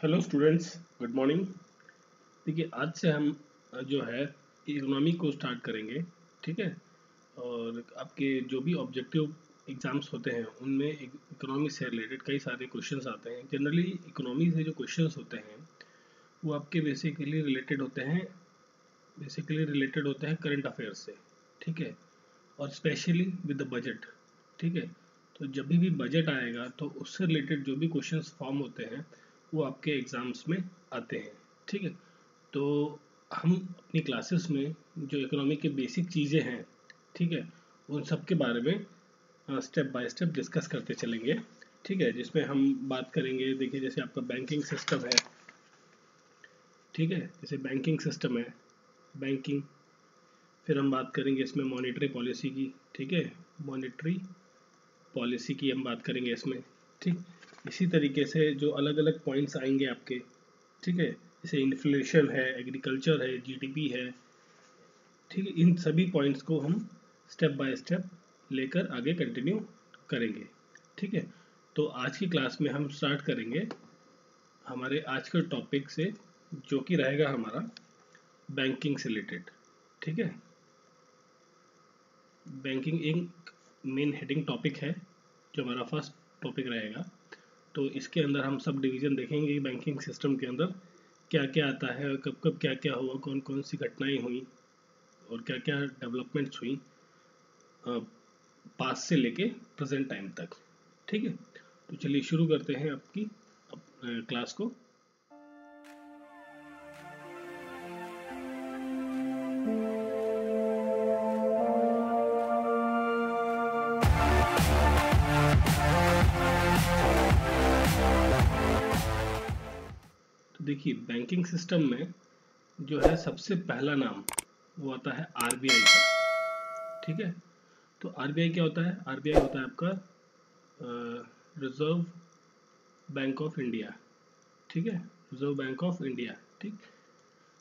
Hello students good morning देखिए, आज से हम जो है इकोनॉमी को स्टार्ट करेंगे, ठीक है? और आपके जो भी ऑब्जेक्टिव एग्ज़ाम्स होते हैं, उनमें इकोनॉमी से रिलेटेड कई सारे क्वेश्चंस आते हैं। जनरली इकोनॉमी से जो क्वेश्चंस होते हैं, वो आपके बेसिकली रिलेटेड होते हैं बेसिकली रिलेटेड होते हैं करंट अफेयर्स से, ठीक है? और स्पेशली विद द बजट ठीक है? तो जब भी बजट आएगा तो उससे रिलेटेड जो भी क्वेश्चंस फॉर्म होते हैं वो आपके एग्ज़ाम्स में आते हैं, ठीक है? तो हम अपनी क्लासेस में जो इकोनॉमी के बेसिक चीज़ें हैं, ठीक है, उन सब के बारे में स्टेप बाय स्टेप डिस्कस करते चलेंगे, ठीक है? जिसमें हम बात करेंगे, देखिए, जैसे आपका बैंकिंग सिस्टम है, ठीक है? जैसे बैंकिंग सिस्टम है बैंकिंग फिर हम बात करेंगे इसमें मॉनेटरी पॉलिसी की, ठीक है? मॉनेटरी पॉलिसी की हम बात करेंगे इसमें, ठीक? इसी तरीके से जो अलग अलग पॉइंट्स आएँगे आपके, ठीक है? जैसे इन्फ्लेशन है एग्रीकल्चर है जीडीपी है, ठीक है? इन सभी पॉइंट्स को हम स्टेप बाय स्टेप लेकर आगे कंटिन्यू करेंगे, ठीक है? तो आज की क्लास में हम स्टार्ट करेंगे हमारे आज के टॉपिक से, जो कि रहेगा हमारा बैंकिंग से रिलेटेड ठीक है? बैंकिंग एक मेन हेडिंग टॉपिक है, जो हमारा फ़र्स्ट टॉपिक रहेगा। तो इसके अंदर हम सब डिवीज़न देखेंगे बैंकिंग सिस्टम के अंदर। क्या क्या आता है कब कब क्या क्या हुआ कौन कौन सी घटनाएँ हुई, और क्या क्या डेवलपमेंट्स हुई पास से लेके प्रेजेंट टाइम तक। ठीक है? तो चलिए शुरू करते हैं आपकी क्लास को। देखिए बैंकिंग सिस्टम में जो है सबसे पहला नाम वो आता है आरबीआई का, ठीक है? तो आरबीआई क्या होता है? आरबीआई होता है आपका रिज़र्व बैंक ऑफ़ इंडिया ठीक है? रिज़र्व बैंक ऑफ़ इंडिया ठीक?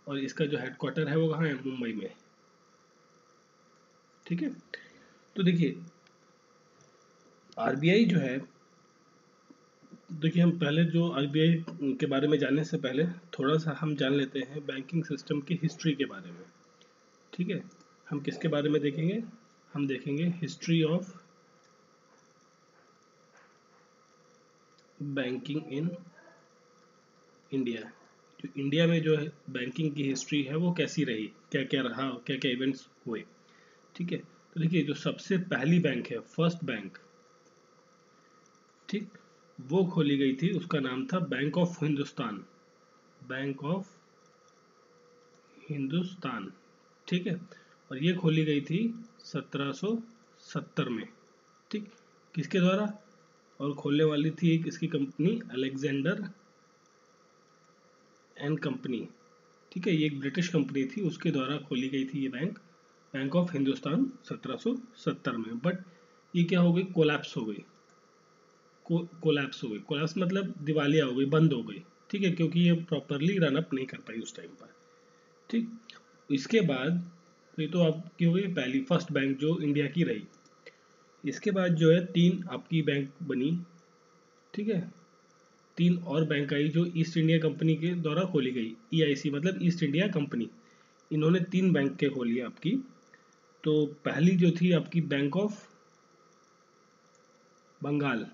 और इसका जो हेडक्वार्टर है वो कहाँ है? मुंबई में, ठीक है? तो देखिए आरबीआई जो है देखिए, हम पहले जो आरबीआई के बारे में जानने से पहले थोड़ा सा हम जान लेते हैं बैंकिंग सिस्टम की हिस्ट्री के बारे में। ठीक है? हम किसके बारे में देखेंगे? हम देखेंगे history of banking in India. जो इंडिया में जो है, बैंकिंग की हिस्ट्री है, वो कैसी रही? क्या क्या रहा? क्या क्या इवेंट्स हुए? ठीक है? तो देखिए, जो सबसे पहली बैंक है फ़र्स्ट बैंक ठीक? वो खोली गई थी, उसका नाम था bank of Hindustan bank of Hindustan ठीक है? और ये खोली गई थी 1770 में, ठीक? किसके द्वारा? और खोलने वाली थी एक इसकी कंपनी अलेक्जेंडर एंड कंपनी ठीक है? ये एक ब्रिटिश कंपनी थी, उसके द्वारा खोली गई थी ये बैंक बैंक ऑफ़ हिंदुस्तान 1770 में। बट ये क्या हो गई? कोलैप्स हो गई। कोलैप्स हो गई। कोलैप्स मतलब दिवालिया हो गई, बंद हो गई। ठीक है, क्योंकि ये प्रॉपरली रन अप नहीं कर पाई उस टाइम पर। ठीक? इसके बाद, ये तो आपकी हो गई पहली फ़र्स्ट बैंक जो इंडिया की रही। इसके बाद जो है, तीन आपकी बैंक बनी। ठीक है? तीन और बैंक आई जो ईस्ट इंडिया कंपनी के द्वारा खोली गई। ईआईसी मतलब ईस्ट इंडिया कंपनी इन्होंने तीन बैंक के खोली आपकी। तो पहली जो थी आपकी बैंक ऑफ़ बंगाल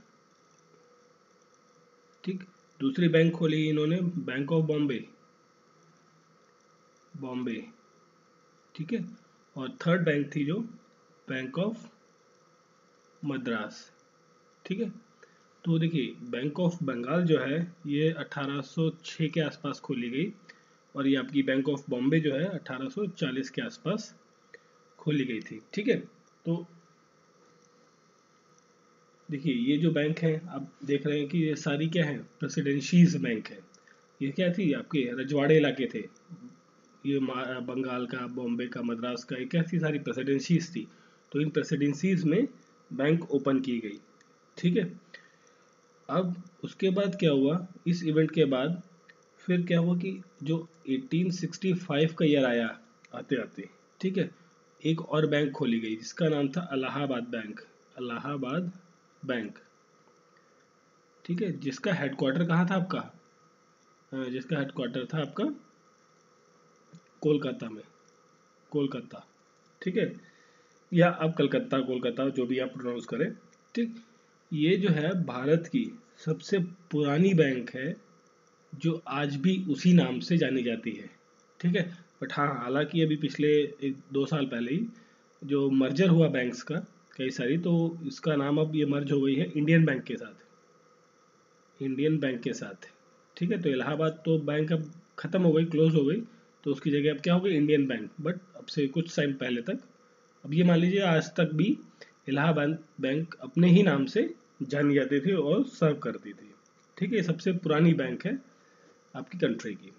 ठीक, दूसरी बैंक खोली इन्होंने बैंक ऑफ़ बॉम्बे बॉम्बे ठीक है? और थर्ड बैंक थी जो बैंक ऑफ़ मद्रास ठीक है? तो देखिए बैंक ऑफ़ बंगाल जो है, ये 1806 के आसपास खोली गई और ये आपकी बैंक ऑफ़ बॉम्बे जो है 1840 के आसपास खोली गई थी। ठीक है? तो देखिए, ये जो बैंक हैं, आप देख रहे हैं कि ये सारी क्या है? प्रेसिडेंसीज बैंक है। ये क्या थी? आपके रजवाड़े इलाके थे। ये बंगाल का, बॉम्बे का, मद्रास का, ये क्या थी? सारी प्रेसिडेंसीज थी। तो इन प्रेसिडेंसीज में बैंक ओपन की गई। ठीक है? अब उसके बाद क्या हुआ? इस इवेंट के बाद फिर क्या हुआ कि जो 1865 का ईयर आया आते आते ठीक है? एक और बैंक खोली गई, जिसका नाम था अलाहाबाद बैंक अलाहाबाद बैंक। ठीक है, जिसका हेडक्वार्टर कहाँ था आपका? जिसका हेडक्वार्टर था आपका? कोलकाता में। कोलकाता। ठीक है? या आप कलकत्ता, कोलकाता, जो भी आप प्रोनाउंस करें। ठीक? ये जो है भारत की सबसे पुरानी बैंक है, जो आज भी उसी नाम से जानी जाती है। ठीक है? बट हाँ हालाँकि अभी पिछले एक दो साल पहले ही जो मर्जर हुआ बैंक्स का कई सारी तो इसका नाम अब ये मर्ज हो गई है इंडियन बैंक के साथ। इंडियन बैंक के साथ। ठीक है तो इलाहाबाद तो बैंक अब ख़त्म हो गई क्लोज हो गई तो उसकी जगह अब क्या हो गई? इंडियन बैंक बट अब से कुछ टाइम पहले तक, अब ये मान लीजिए आज तक भी इलाहाबाद बैंक अपने ही नाम से जानी जाती थी और सर्व करती थी। ठीक है सबसे पुरानी बैंक है आपकी कंट्री की।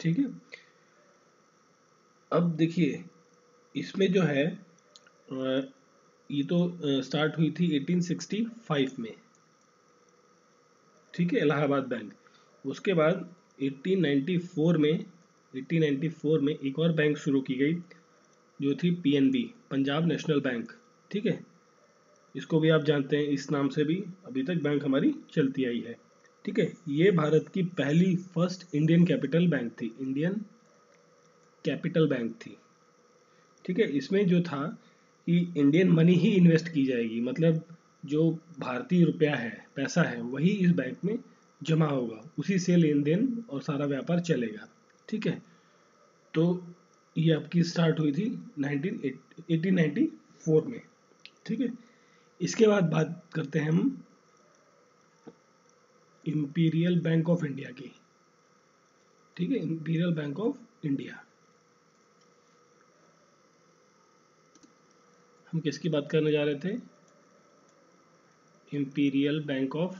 ठीक है, अब देखिए, इसमें जो है ये तो स्टार्ट हुई थी 1865 में। ठीक है, इलाहाबाद बैंक। उसके बाद 1894 में 1894 में एक और बैंक शुरू की गई, जो थी पीएनबी पंजाब नेशनल बैंक। ठीक है? इसको भी आप जानते हैं, इस नाम से भी अभी तक बैंक हमारी चलती आई है। ठीक है? ये भारत की पहली फ़र्स्ट इंडियन कैपिटल बैंक थी इंडियन कैपिटल बैंक थी। ठीक है? इसमें जो था कि इंडियन मनी ही इन्वेस्ट की जाएगी। मतलब जो भारतीय रुपया है, पैसा है, वही इस बैंक में जमा होगा। उसी से लेन देन और सारा व्यापार चलेगा। ठीक है? तो ये आपकी स्टार्ट हुई थी 1984 में। ठीक है? इसके बाद बात करते हैं हम इंपीरियल बैंक ऑफ़ इंडिया की। ठीक है? इंपीरियल बैंक ऑफ़ इंडिया हम किसकी बात करने जा रहे थे? Imperial Bank of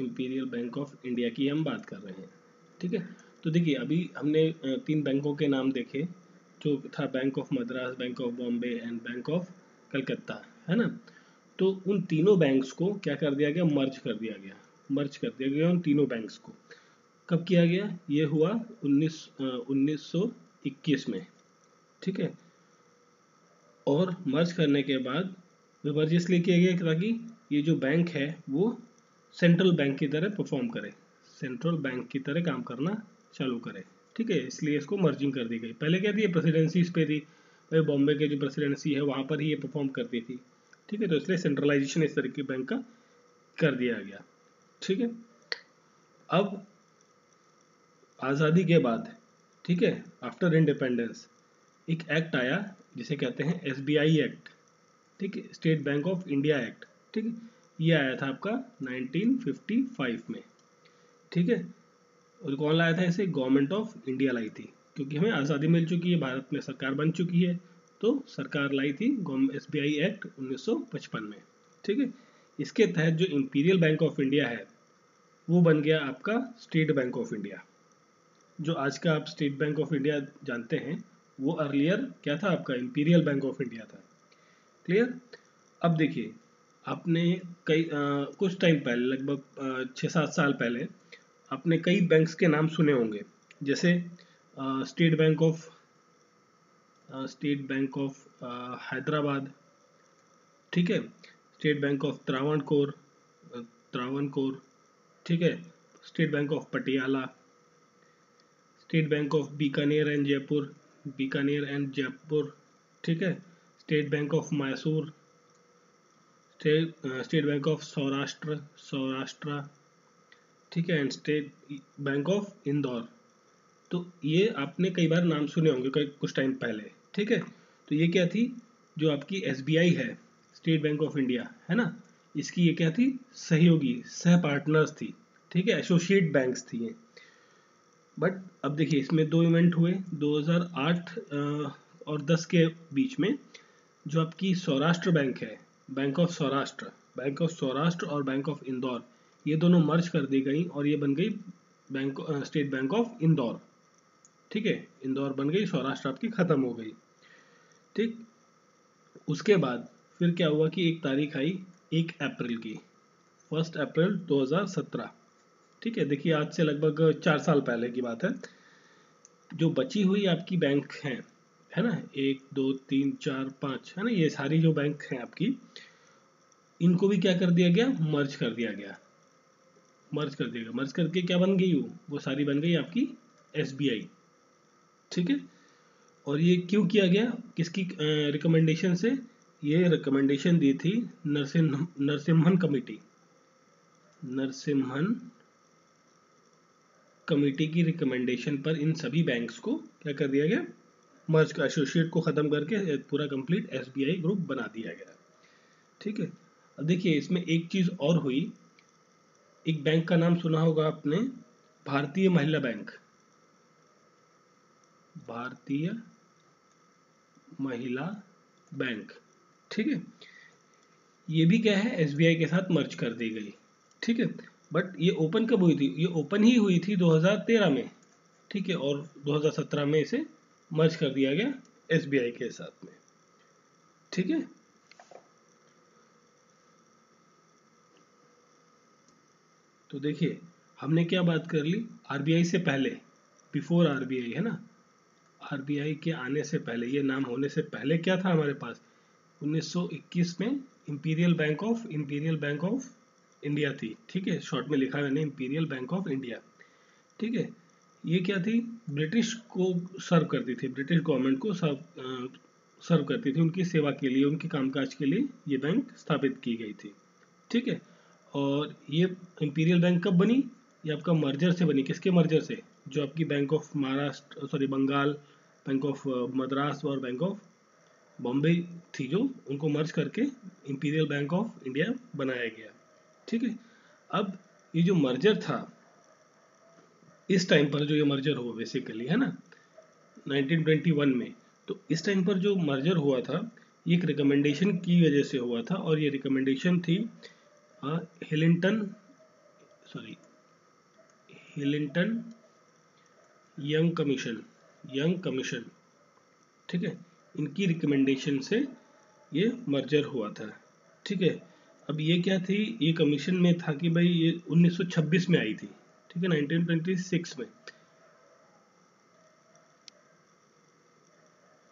Imperial Bank of India की हम बात कर रहे हैं, ठीक है? तो देखिए, अभी हमने तीन बैंकों के नाम देखे, जो था bank of Madras bank of Bombay and bank of Calcutta है ना? तो उन तीनों बैंक्स को क्या कर दिया गया? मर्ज कर दिया गया मर्ज कर दिया गया उन तीनों बैंक्स को। कब किया गया? ये हुआ उन्नीस उन्नीस में, ठीक है? और मर्ज करने के बाद मर्ज इसलिए किया गया ताकि ये जो बैंक है, वो सेंट्रल बैंक की तरह परफॉर्म करे। सेंट्रल बैंक की तरह काम करना चालू करे। ठीक है, इसलिए इसको मर्जिंग कर दी गई। पहले क्या थी प्रेसिडेंसी इस पे थी। भाई बॉम्बे की जो प्रेसिडेंसी है, वहाँ पर ही ये परफॉर्म करती थी। ठीक है तो इसलिए सेंट्रलाइजेशन इस तरीके बैंक का कर दिया गया। ठीक है? अब आज़ादी के बाद, ठीक है आफ्टर इंडिपेंडेंस एक एक्ट आया जिसे कहते हैं एसबीआई एक्ट ठीक है? State Bank of India act ठीक है? ये आया था आपका 1955 में, ठीक है? और कौन लाया था इसे? गवर्नमेंट ऑफ़ इंडिया लाई थी, क्योंकि हमें आज़ादी मिल चुकी है, भारत में सरकार बन चुकी है तो सरकार लाई थी एस बी एक्ट 1955 में, ठीक है? इसके तहत जो इंपीरियल बैंक ऑफ़ इंडिया है, वो बन गया आपका स्टेट बैंक ऑफ़ इंडिया जो आज का आप स्टेट बैंक ऑफ़ इंडिया जानते हैं वो अर्लियर क्या था आपका? इंपीरियल बैंक ऑफ़ इंडिया था। क्लियर अब देखिए आपने कई आ, कुछ टाइम पहले लगभग छः सात साल पहले आपने कई बैंक्स के नाम सुने होंगे। जैसे State Bank of State Bank of Hyderabad ठीक है? State Bank of Travancore Travancore ठीक है? State Bank of Patiala State Bank of Bikaner and Jaipur Bikaner and Jaipur, ठीक है? State Bank of Mysore State Bank of Saurashtra Saurashtra ठीक है? And State Bank of Indore तो ये आपने कई बार नाम सुने होंगे कुछ टाइम पहले, ठीक है? तो ये क्या थी? जो आपकी एसबीआई है स्टेट बैंक ऑफ़ इंडिया है ना? इसकी ये क्या थी? सहयोगी, सह पार्टनर्स थी, ठीक है? एसोसिएट बैंक्स थी ये। बट अब देखिए, इसमें दो इवेंट हुए 2008 और 10 के बीच में, जो आपकी सौराष्ट्र बैंक है bank of Saurashtra bank of Saurashtra और बैंक ऑफ़ इंदौर ये दोनों मर्ज कर दी गई और ये बन गई bank State Bank of Indore ठीक है? इंदौर बन गई, सौराष्ट्र आपकी ख़त्म हो गई। ठीक? उसके बाद फिर क्या हुआ कि एक तारीख आई, एक अप्रैल की फ़र्स्ट अप्रैल 2017 ठीक है, देखिए, आज से लगभग चार साल पहले की बात है। जो बची हुई आपकी बैंक हैं, है ना? एक, दो, तीन, चार, पाँच, है ना? ये सारी जो बैंक हैं आपकी, इनको भी क्या कर दिया गया? मर्ज कर दिया गया। मर्ज कर दिया गया। मर्ज करके क्या बन गई वो? वो सारी बन गई आपकी एसबीआई। ठीक है? और ये क्यों किया गया? किसकी रिकमेंडेशन से? ये रिकमेंडेशन दी थी नरसिम्ह नरसिम्हन कमेटी। नरसिम्हन कमेटी की रिकमेंडेशन पर इन सभी बैंक्स को क्या कर दिया गया? मर्ज एसोसिएट को ख़त्म करके पूरा कंप्लीट एसबीआई ग्रुप बना दिया गया। ठीक है? अब देखिए, इसमें एक चीज़ और हुई। एक बैंक का नाम सुना होगा आपने, भारतीय महिला बैंक। भारतीय महिला बैंक। ठीक है? ये भी क्या है? एसबीआई के साथ मर्ज कर दी गई। ठीक है? बट ये ओपन कब हुई थी? ये ओपन ही हुई थी 2013 में, ठीक है? और 2017 में इसे मर्ज कर दिया गया एसबीआई के साथ में, ठीक है? तो देखिए, हमने क्या बात कर ली? आरबीआई से पहले बिफोर आरबीआई है ना? आरबीआई के आने से पहले, ये नाम होने से पहले क्या था हमारे पास? 1921 में Imperial Bank of Imperial Bank of India थी। ठीक है? शॉर्ट में लिखा मैंने इंपीरियल बैंक ऑफ़ इंडिया ठीक है? ये क्या थी? ब्रिटिश को सर्व करती थी। ब्रिटिश गवर्नमेंट को सर्व सर्व करती थी उनकी सेवा के लिए, उनके कामकाज के लिए ये बैंक स्थापित की गई थी। ठीक है? और ये इंपीरियल बैंक कब बनी? ये आपका मर्जर से बनी। किसके मर्जर से? जो आपकी bank of Maharashtra sorry Bengal bank of Madras और बैंक ऑफ़ बॉम्बे थी जो, उनको मर्ज करके इंपीरियल बैंक ऑफ़ इंडिया बनाया गया। ठीक है? अब ये जो मर्जर था, इस टाइम पर जो ये मर्जर हुआ बेसिकली है ना? 1921 में। तो इस टाइम पर जो मर्जर हुआ था, ये एक रिकमेंडेशन की वजह से हुआ था और ये रिकमेंडेशन थी Hilton sorry Hilton Young commission Young commission ठीक है? इनकी रिकमेंडेशन से ये मर्जर हुआ था, ठीक है? अब ये क्या थी? ये कमीशन में था कि भाई ये 1926 में आई थी, ठीक है 1926 में।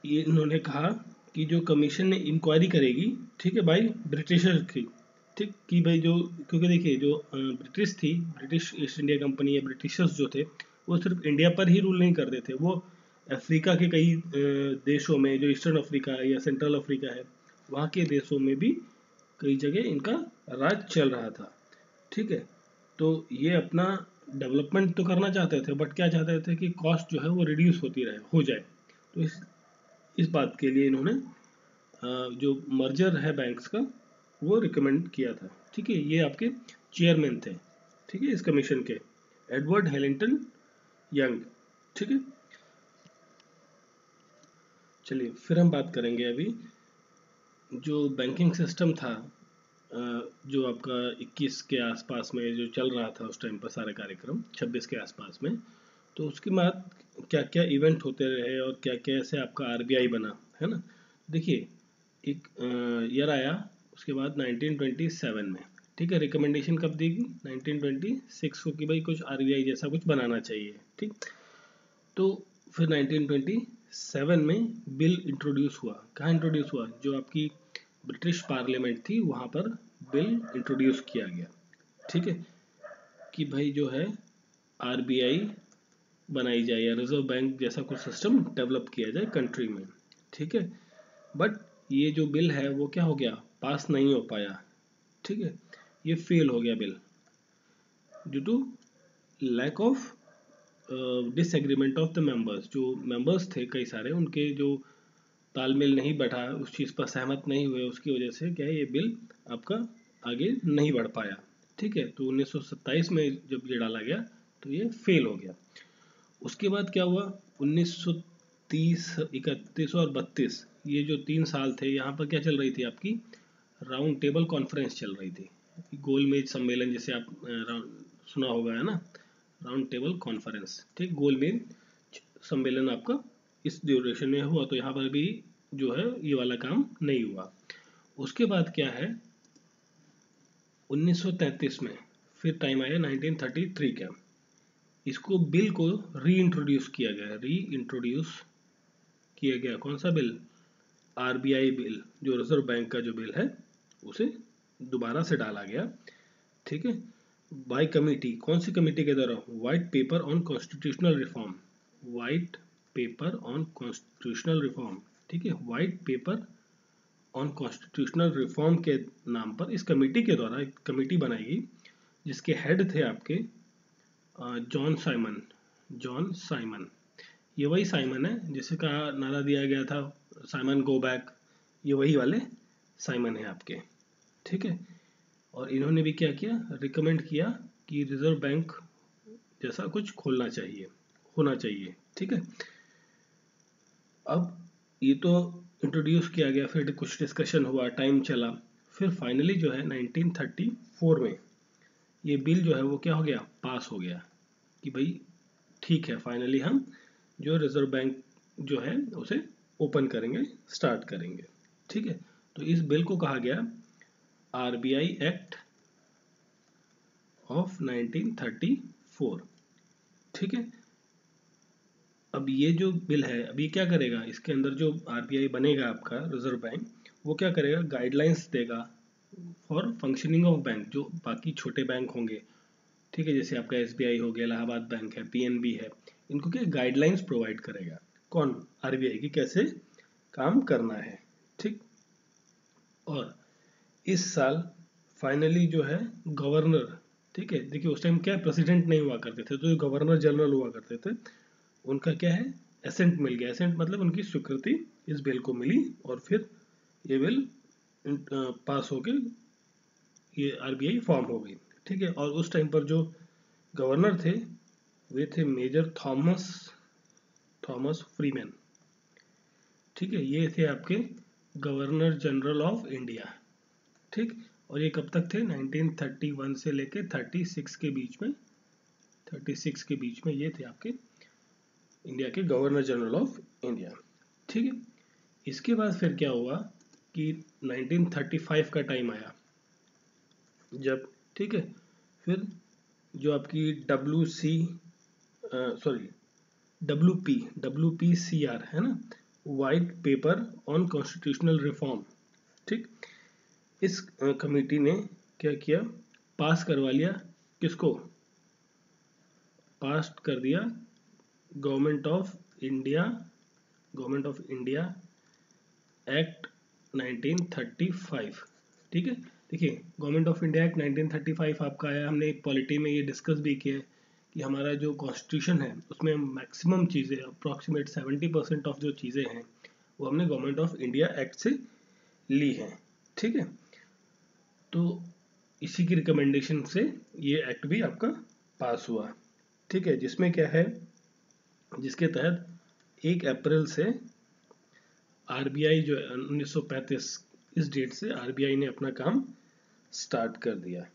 ये इन्होंने कहा कि जो कमीशन ने इंक्वायरी करेगी, ठीक है भाई ब्रिटिशर की, ठीक, कि भाई जो, क्योंकि देखिए जो ब्रिटिश थी ब्रिटिश ईस्ट इंडिया कंपनी या ब्रिटिशर्स जो थे, वो सिर्फ़ इंडिया पर ही रूल नहीं करते थे। वो अफ्रीका के कई देशों में, जो ईस्टर्न अफ्रीका या सेंट्रल अफ्रीका है, वहाँ के देशों में भी कई जगह इनका राज चल रहा था। ठीक है? तो ये अपना डेवलपमेंट तो करना चाहते थे बट क्या चाहते थे कि कॉस्ट जो है वो रिड्यूस होती रहे, हो जाए। तो इस इस बात के लिए इन्होंने जो मर्जर है बैंक्स का, वो रिकमेंड किया था। ठीक है? ये आपके चेयरमैन थे। ठीक है? इस कमीशन के। एडवर्ड हेलिंगटन यंग ठीक है? चलिए, फिर हम बात करेंगे अभी। जो बैंकिंग सिस्टम था जो आपका 21 के आसपास में जो चल रहा था उस टाइम पर सारा कार्यक्रम 26 के आसपास में तो उसके बाद क्या क्या इवेंट होते रहे और क्या क्या ऐसे आपका आरबीआई बना, है ना? देखिए, एक ईयर आया, उसके बाद 1927 में, ठीक है रिकमेंडेशन कब देगी 1926 को कि भाई कुछ आरबीआई जैसा कुछ बनाना चाहिए, ठीक? तो फिर 1927 में बिल इंट्रोड्यूस हुआ। कहाँ इंट्रोड्यूस हुआ? जो आपकी ब्रिटिश पार्लियामेंट थी, वहाँ पर बिल इंट्रोड्यूस किया गया। ठीक है? कि भाई जो है आरबीआई बनाई जाए या रिज़र्व बैंक जैसा कुछ सिस्टम डेवलप किया जाए कंट्री में। ठीक है? बट ये जो बिल है, वो क्या हो गया? पास नहीं हो पाया। ठीक है? ये फेल हो गया bill due to lack of disagreement of the members जो मेंबर्स थे, कई सारे, उनके जो तालमेल नहीं बैठा, उस चीज़ पर सहमत नहीं हुए, उसकी वजह से क्या है ये बिल आपका आगे नहीं बढ़ पाया। ठीक है तो 1927 में जब ये डाला गया तो ये फेल हो गया। उसके बाद क्या हुआ? 1930 इकतीस और बत्तीस, ये जो तीन साल थे, यहाँ पर क्या चल रही थी आपकी? राउंड टेबल कॉन्फ्रेंस चल रही थी। गोलमेज सम्मेलन, जैसे आप सुना होगा, है ना? राउंड टेबल कॉन्फ्रेंस ठीक गोलमेज सम्मेलन आपका इस ड्यूरेशन में हुआ तो यहाँ पर भी जो है, ये वाला काम नहीं हुआ। उसके बाद क्या है? 1933 में फिर टाइम आया 1933 का। इसको बिल को री इंट्रोड्यूस किया गया री इंट्रोड्यूस किया गया कौन सा बिल? आरबीआई बिल, जो रिज़र्व बैंक का जो बिल है, उसे दोबारा से डाला गया। ठीक है? बाय कमिटी कौन सी कमिटी के द्वारा? White paper on constitutional reform white paper on constitutional reform ठीक है? White paper on constitutional reform के नाम पर इस कमेटी के द्वारा एक कमेटी बनाई गई, जिसके हेड थे आपके जॉन साइमन जॉन साइमन ये वही साइमन है जिसे का नारा दिया गया था। साइमन गो बैक ये वही वाले साइमन है आपके। ठीक है? और इन्होंने भी क्या किया? रिकमेंड किया कि रिज़र्व बैंक जैसा कुछ खोलना चाहिए, होना चाहिए, ठीक है? अब ये तो इंट्रोड्यूस किया गया, फिर कुछ डिस्कशन हुआ टाइम चला। फिर फाइनली जो है 1934 में ये बिल जो है वो क्या हो गया? पास हो गया कि भाई ठीक है फाइनली हम जो रिज़र्व बैंक जो है उसे ओपन करेंगे स्टार्ट करेंगे, ठीक है? तो इस बिल को कहा गया आरबीआई एक्ट ऑफ़ 1934 ठीक है? अब ये जो बिल है अभी क्या करेगा? इसके अंदर जो आरबीआई बनेगा आपका रिज़र्व बैंक वो क्या करेगा? गाइडलाइंस देगा फॉर फंक्शनिंग ऑफ़ बैंक जो बाकी छोटे बैंक होंगे। ठीक है? जैसे आपका एस हो गया, इलाहाबाद बैंक है पी है, इनको क्या गाइडलाइंस प्रोवाइड करेगा? कौन? आरबीआई की कैसे काम करना है। ठीक? और इस साल फाइनली जो है गवर्नर ठीक है? देखिए, उस टाइम क्या प्रेसिडेंट नहीं हुआ करते थे तो गवर्नर जनरल हुआ करते थे, उनका क्या है? एसेंट मिल गया। एसेंट मतलब उनकी स्वीकृति इस बिल को मिली और फिर ये बिल पास होके ये आरबीआई फॉर्म हो गई, ठीक है? और उस टाइम पर जो गवर्नर थे, वे थे मेजर थॉमस थॉमस फ्रीमैन ठीक है? ये थे आपके गवर्नर जनरल ऑफ़ इंडिया ठीक? और ये कब तक थे? 1931 से लेके 36 के बीच में 36 के बीच में ये थे आपके इंडिया के गवर्नर जनरल ऑफ़ इंडिया। ठीक है? इसके बाद फिर क्या हुआ कि 1935 का टाइम आया। जब, ठीक है? फिर जो आपकी W C sorry W P W P C R है ना? White paper on constitutional reform ठीक? इस कमेटी ने क्या किया? पास करवा लिया। किसको? पास कर दिया government of India government of India act 1935 ठीक है? देखिए गवर्नमेंट ऑफ़ इंडिया एक्ट 1935 आपका आया। हमने पॉलिटी में ये डिस्कस भी किया है कि हमारा जो कॉन्स्टिट्यूशन है, उसमें मैक्सिमम चीज़ें अप्रॉक्सीमेट 70 परसेंट ऑफ़ जो चीज़ें हैं, वो हमने गवर्नमेंट ऑफ़ इंडिया एक्ट से ली हैं। ठीक है? तो इसी की रिकमेंडेशन से ये एक्ट भी आपका पास हुआ। ठीक है, जिसमें क्या है, जिसके तहत एक अप्रैल से आरबीआई जो है 1935 इस डेट से आरबीआई ने अपना काम स्टार्ट कर दिया।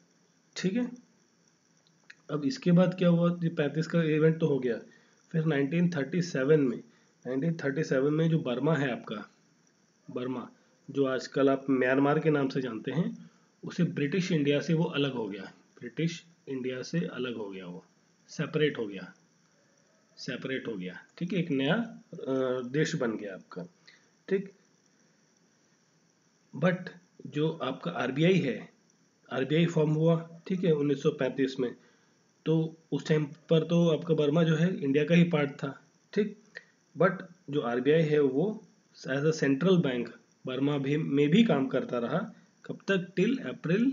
ठीक है? अब इसके बाद क्या हुआ जो पैंतीस का इवेंट तो हो गया। फिर 1937 में 1937 में जो बर्मा है आपका, बर्मा, जो आजकल आप म्यांमार के नाम से जानते हैं उसे ब्रिटिश इंडिया से वो अलग हो गया। ब्रिटिश इंडिया से अलग हो गया वो। सेपरेट हो गया। सेपरेट हो गया। ठीक है, एक नया देश बन गया आपका। ठीक? बट जो आपका आरबीआई है आरबीआई फॉर्म हुआ, ठीक है 1935 में। तो उस टाइम पर तो आपका बर्मा जो है इंडिया का ही पार्ट था। ठीक? बट जो आरबीआई है वो as a central bank Burma भी, में भी काम करता रहा। कब तक? टिल अप्रैल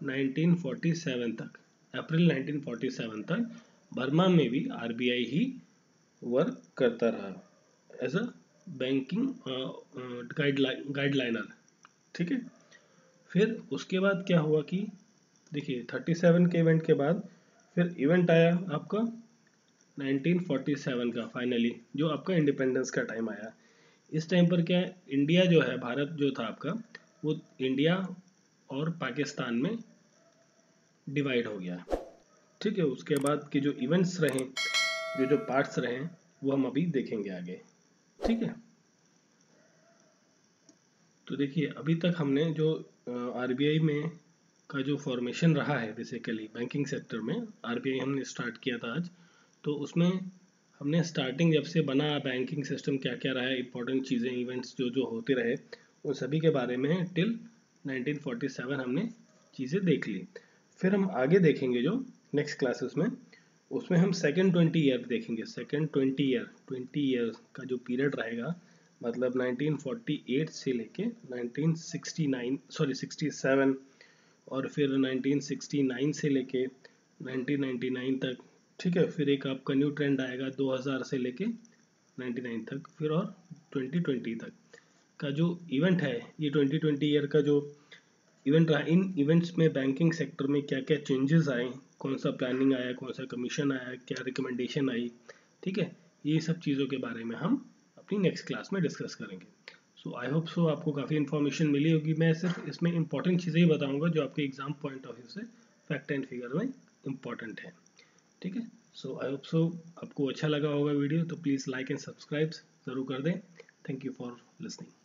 1947 तक। अप्रैल 1947 तक बर्मा में भी आरबीआई ही वर्क करता रहा। एज अ बैंकिंग गाइडलाइनर ठीक है? फिर उसके बाद क्या हुआ कि, देखिए 37 के इवेंट के बाद फिर इवेंट आया आपका 1947 का फाइनली जो आपका इंडिपेंडेंस का टाइम आया। इस टाइम पर क्या है? इंडिया जो है, भारत जो था आपका वो इंडिया और पाकिस्तान में डिवाइड हो गया। ठीक है, उसके बाद के जो इवेंट्स रहे, जो जो पार्ट्स रहे, वो हम अभी देखेंगे आगे। ठीक है? तो देखिए, अभी तक हमने जो आरबीआई में का जो फॉर्मेशन रहा है बेसिकली बैंकिंग सेक्टर में आरबीआई हमने स्टार्ट किया था आज। तो उसमें हमने स्टार्टिंग जब से बना बैंकिंग सिस्टम क्या क्या रहा है इंपॉर्टेंट चीज़ें इवेंट्स जो जो होते रहे उन सभी के बारे में टिल 1947 हमने चीज़ें देख ली। फिर हम आगे देखेंगे जो नेक्स्ट क्लासेस में, उसमें हम सेकेंड ट्वेंटी ईयर देखेंगे। Second twenty year twenty year का जो पीरियड रहेगा मतलब 1948 से लेके 1969 सॉरी 67 और फिर 1969 से लेके 1999 तक, ठीक है? फिर एक आपका न्यू ट्रेंड आएगा 2000 से लेके 99 तक, फिर और 2020 तक। का जो इवेंट है, ये 2020 ईयर का जो इवेंट रहा, इन इवेंट्स में बैंकिंग सेक्टर में क्या क्या चेंजेस आए? कौन सा प्लानिंग आया, कौन सा कमीशन आया, क्या रिकमेंडेशन आई? ठीक है? ये सब चीज़ों के बारे में हम अपनी नेक्स्ट क्लास में डिस्कस करेंगे। सो आई होप सो आपको काफ़ी इन्फॉर्मेशन मिली होगी। मैं सिर्फ़ इसमें इंपॉर्टेंट चीज़ें ही बताऊँगा जो आपके एग्ज़ाम पॉइंट ऑफ़ व्यू से फैक्ट एंड फिगर में इंपॉर्टेंट है। ठीक है? सो आई होप सो आपको अच्छा लगा होगा वीडियो तो प्लीज़ लाइक एंड सब्सक्राइब ज़रूर कर दें। Thank you for listening